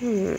うん。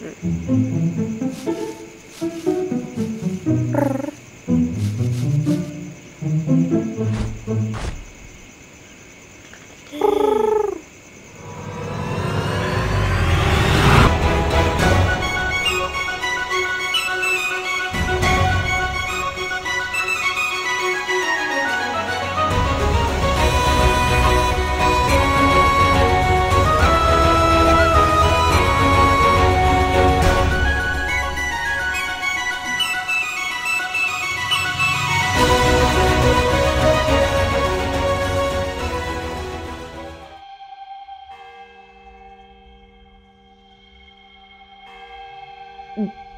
嗯。